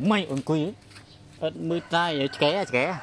mày ổn quý ớt mươi tay ké ké